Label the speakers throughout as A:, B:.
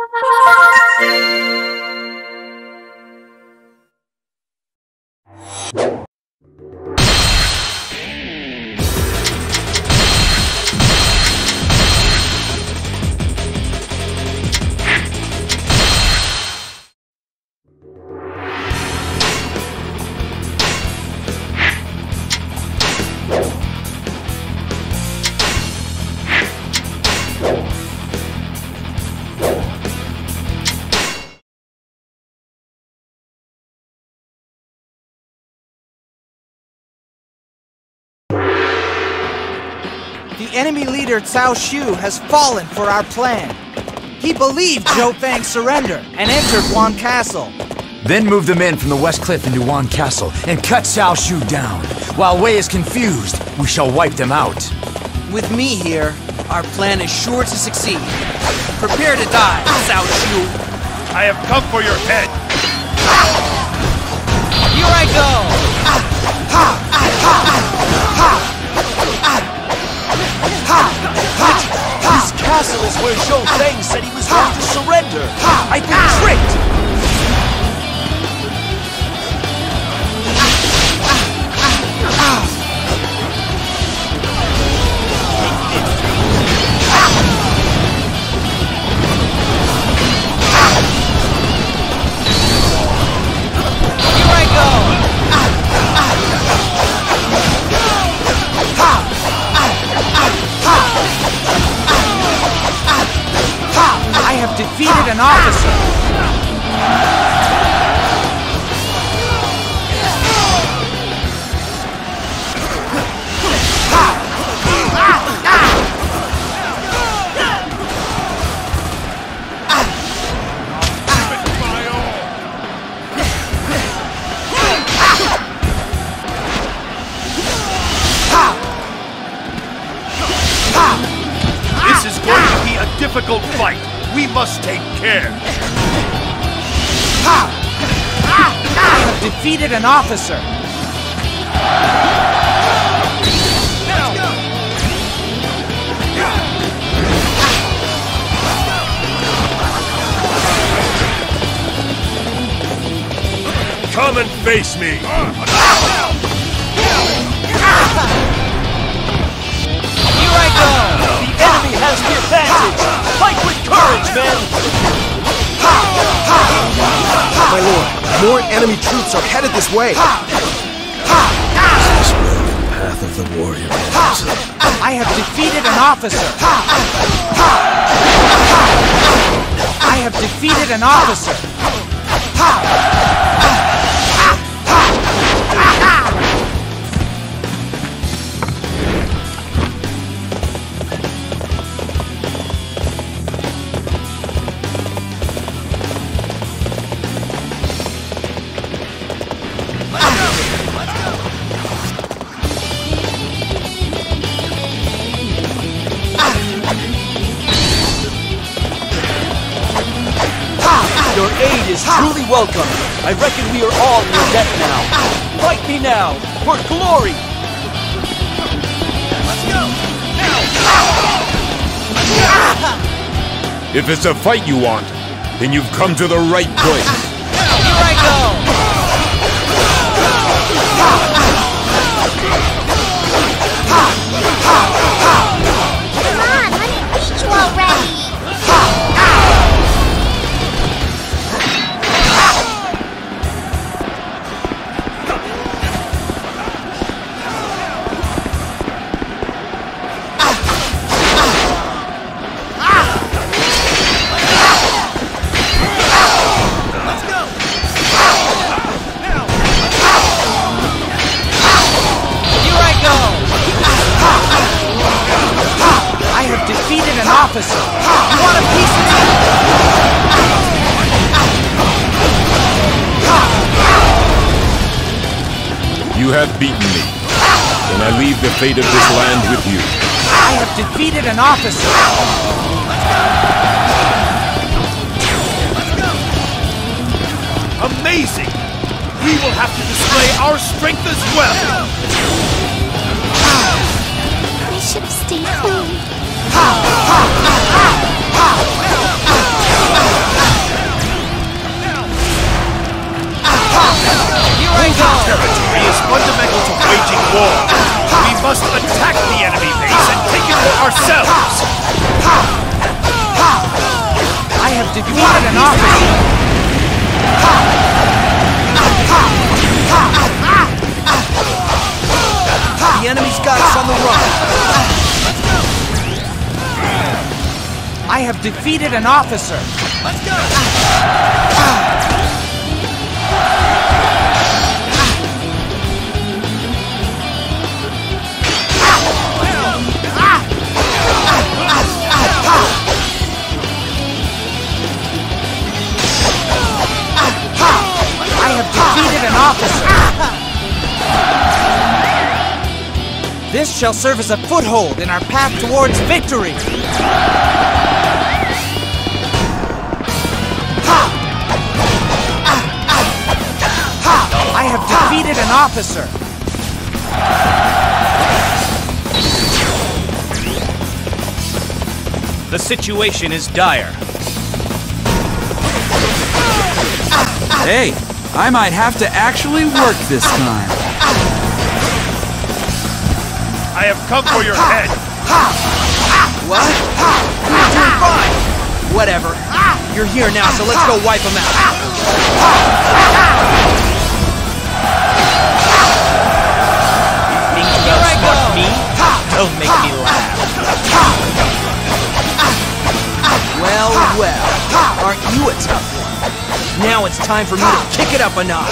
A: The enemy leader Cao Xiu has fallen for our plan. He believed Zhou ah! Fang's surrender and entered Wan Castle.
B: Then move the men from the West Cliff into Wan Castle and cut Cao Xiu down. While Wei is confused, we shall wipe them out.
A: With me here, our plan is sure to succeed. Prepare to die, ah! Cao Xiu.
C: I have come for your head.
A: Here I go!
D: This castle is where Zhou Fang said he was going to surrender. I've been tricked.
A: Defeated an officer!
C: Come and face me.
D: Here I go! The enemy has the advantage!
E: More enemy troops are headed this way.
F: This road, the path of the warrior. Ends.
A: I have defeated an officer! I have defeated an officer!
D: Your aid is truly welcome. I reckon we are all in your debt now. Fight me now, for glory! Let's go! Now!
C: If it's a fight you want, then you've come to the right place.
A: Here I go!
G: Come
A: officer! You want a piece of me?
C: You have beaten me. Then I leave the fate of this land with you.
A: I have defeated an officer!
C: Amazing! We will have to display our strength as well!
G: I should have stayed home.
C: Territory is fundamental to waging war. We must attack the enemy base and take it ourselves.
A: I have defeated an officer.
E: The enemy's got us on the run.
A: I have defeated an officer. I have defeated an officer. This shall serve as a foothold in our path towards victory. I have defeated an officer.
F: The situation is dire.
H: Hey, I might have to actually work this time.
C: I have come for your head.
E: What? You're doing fine. Whatever. You're here now, so let's go wipe them out.
F: Don't make me laugh.
E: Well, well. Aren't you a tough one? Now it's time for me to kick it up a notch.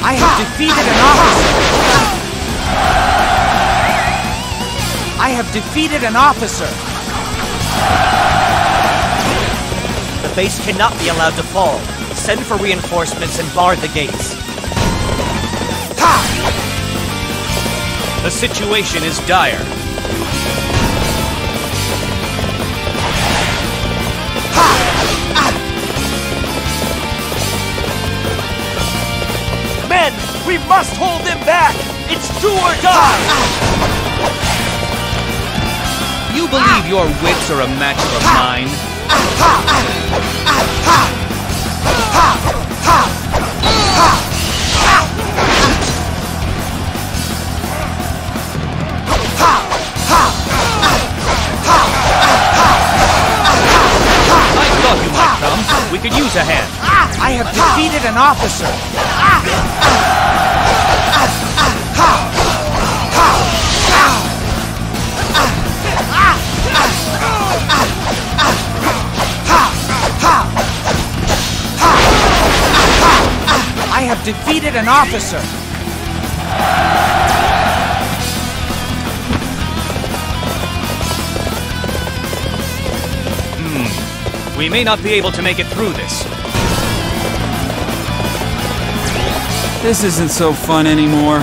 A: I have defeated an officer. I have defeated an officer.
F: The base cannot be allowed to fall. Send for reinforcements and bar the gates. The situation is dire. Ah! Men, we must hold them back! It's do or die! Ah! You believe your wits are a match for mine? Ah! I could use a hand.
A: I have defeated an officer. I have defeated an officer.
F: We may not be able to make it through this.
H: This isn't so fun anymore.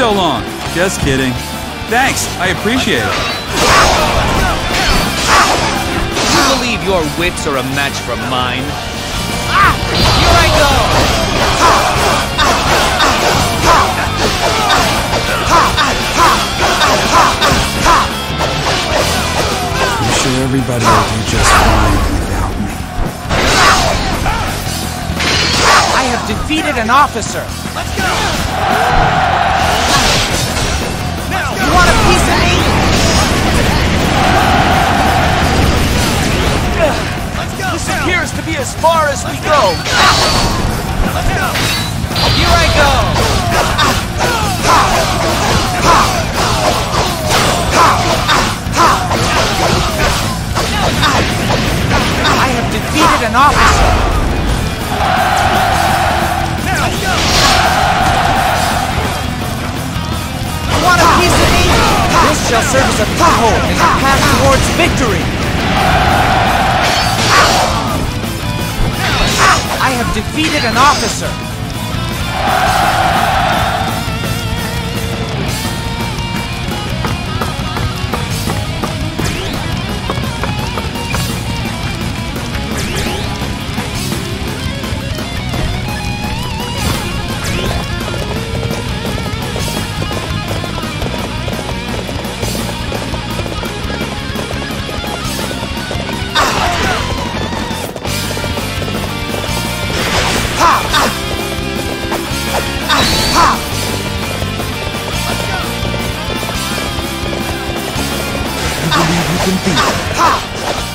H: So long? Just kidding. Thanks, I appreciate it.
F: You believe your wits are a match for mine? Here I go!
H: I'm sure everybody will do just fine without me.
A: I have defeated an officer. You want a piece of me?
F: This appears to be as far as we go. Here I go!
A: A the path towards victory. I have defeated an officer.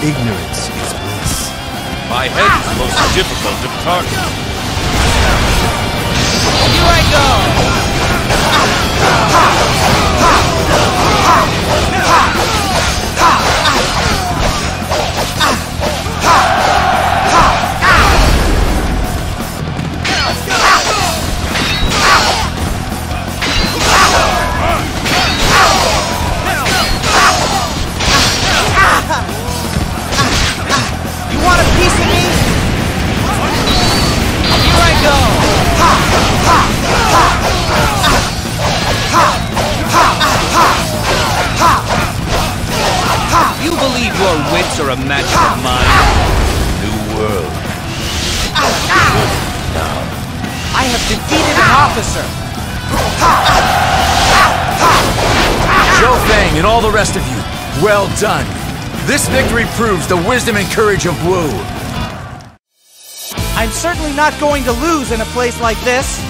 I: Ignorance is bliss.
F: My head is most difficult of targets.
A: A
J: match for?
F: New world.
A: I have defeated an officer.
B: Zhou Fang and all the rest of you, well done. This victory proves the wisdom and courage of Wu.
A: I'm certainly not going to lose in a place like this.